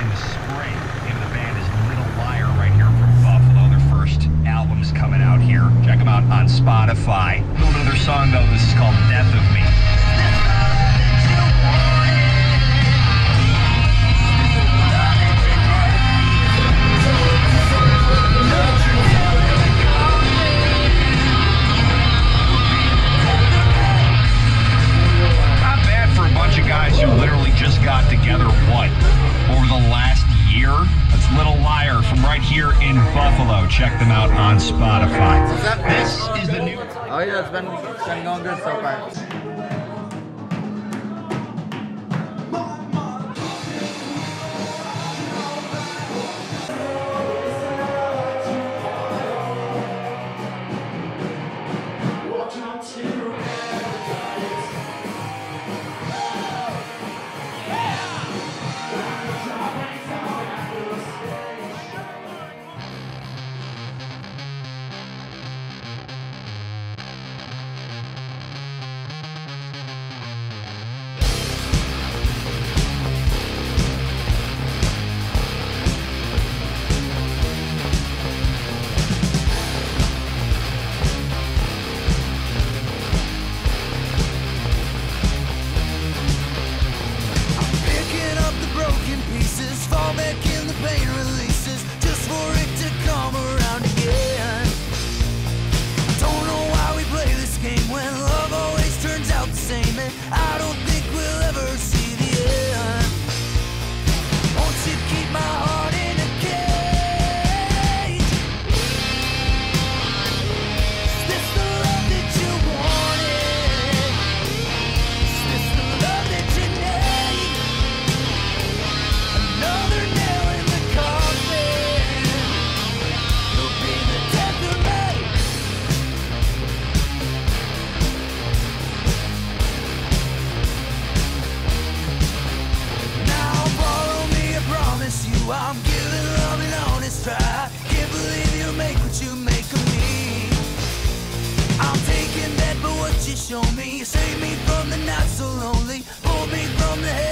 in the spring. Name of the band is Little Liar right here from Buffalo. Their first album's coming out here. Check them out on Spotify. A little song though. This is called Death of Me. Right here in Buffalo. Check them out on Spotify. This is the new. Oh yeah, it's been, it's been going good so far. Picking I don't I'm giving love an honest try. Can't believe you make what you make of me. I'm taking that, but what you show me, save me from the not so lonely, pull me from the haze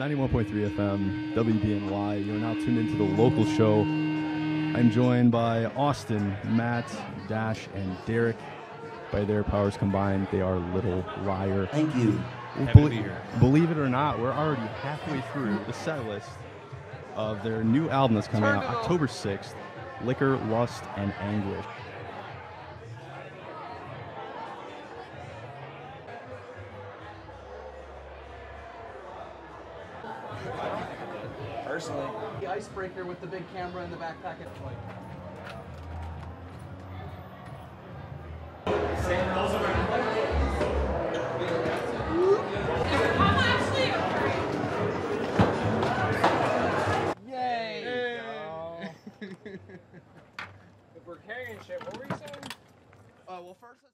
91.3 FM, WBNY. You are now tuned into the local show. I'm joined by Austin, Matt, Dash, and Derek. By their powers combined, they are Little Liar. Thank you. Well, Happy be here. Believe it or not, we're already halfway through the set list of their new album that's coming out October 6th Liquor, Lust, and Anguish. Personally, the icebreaker with the big camera in the backpack. Yay! if we're carrying shit, what were you saying? Uh, well, first.